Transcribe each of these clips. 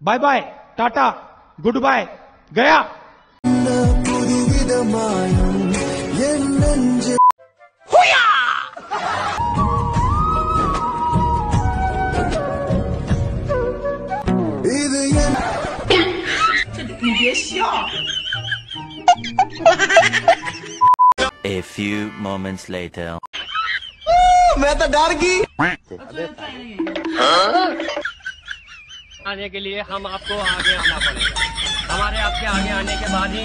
Bye bye tata good bye Gaya புதுவிதமாயும் என் நெஞ்சு A few moments later. मैं तो डर गई। आने के लिए हम आपको आगे आना पड़ेगा। हमारे आपके आगे आने के बाद ही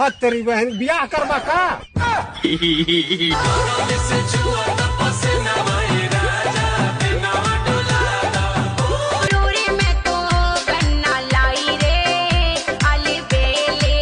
है तेरी बहन ब्याह करवा का चूड़ी में तो कन्ना लाई रे अली बेले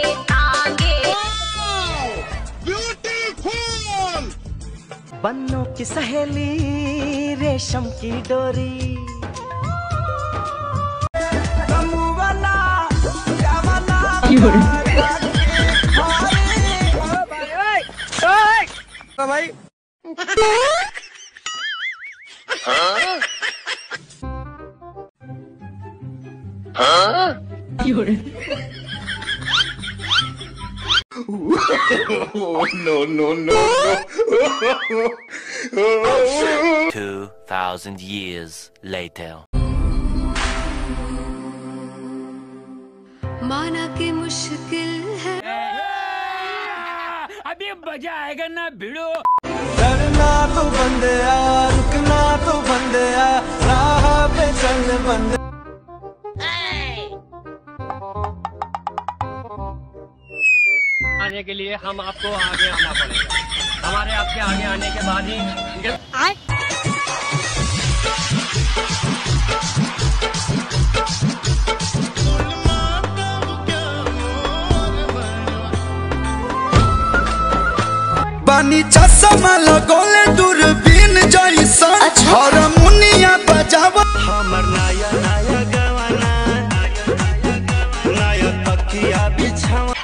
तांगे बन्नों की सहेली रेशम की डोरी भाई Two thousand years later. माना कि मुश्किल है अभी मज़ा आएगा ना भिड़ो। डरना तो बंदे रुकना तो बंदे राह पे चल बंदे। आने के लिए हम आपको आगे आना पड़ेगा। हमारे आपके आगे आने के बाद ही पानी चश्मा लगोले दूरबीन जैसन और मुनिया बजावा। हमर नया नया गवाना नया तकिया बिछावा।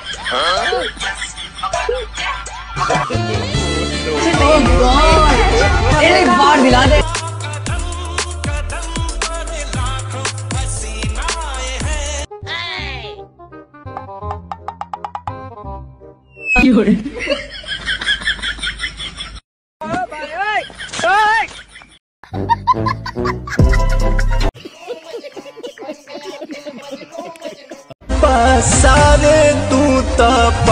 सारे तू तो